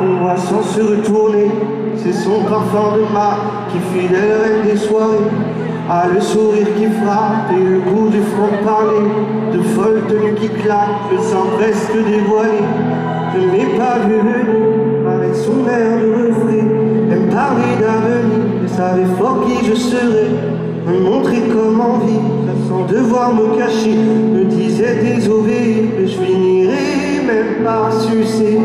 qu'on voit sans se retourner. C'est son parfum de mar qui fidèle règne des soirées. A le sourire qui frappe et le goût du front parlé. De folles tenues qui claquent, le sang presque dévoilé. Je ne l'ai pas vu venir avec son air de reflet. Elle me parlait d'avenir et savait fort qui je serais. Me montrer comment vivre sans devoir me cacher. Me disait désolé, que je finirais même par sucer.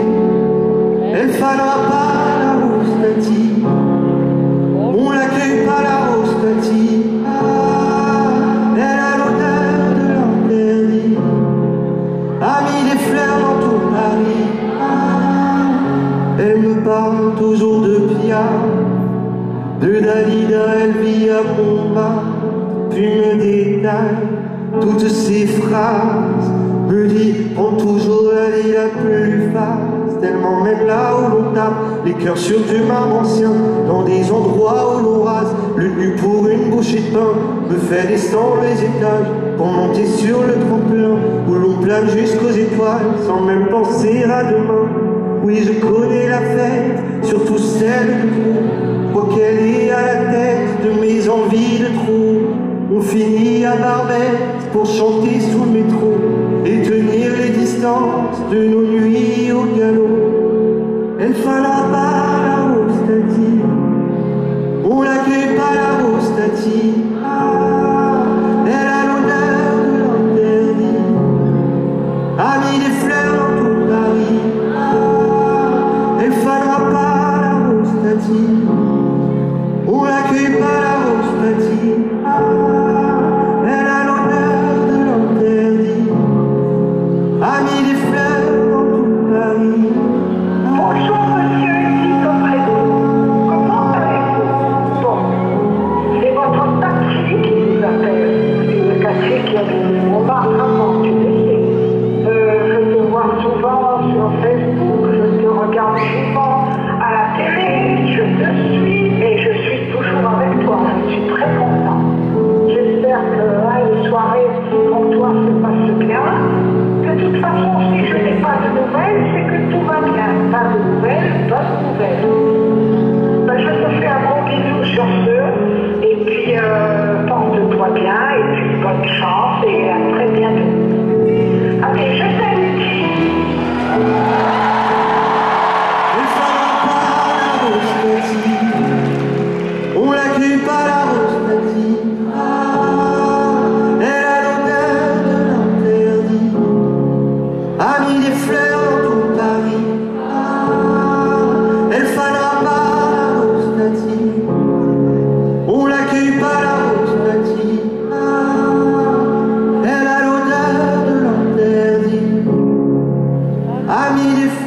Elle fallera pas la roustatie. On l'accueille pas la roustatie. Ah, elle a l'odeur de l'interdit. A mis des fleurs dans tout Paris. Ah, elle me parle toujours de Pia. De Dalida, elle vit à combat. Puis me détaille toutes ces phrases. Me dit, prends toujours la vie la plus face. Même là où l'on tape les cœurs sur du marbre ancien. Dans des endroits où l'on rase le pour une bouchée de pain. Me fait descendre les étages pour monter sur le tremplin. Où l'on plane jusqu'aux étoiles sans même penser à demain. Oui, je connais la fête, surtout celle de trop. Quoi qu'elle est à la tête de mes envies de trop. On finit à Barbette pour chanter sous le de nos nuits au galop. Elle pas la bala ostati, ou la che. Elle a l'odeur de l'interdit, a mis des fleurs dans tout Paris. Ah, elle pas la bala ostati, ou la che. Lord.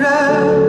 now.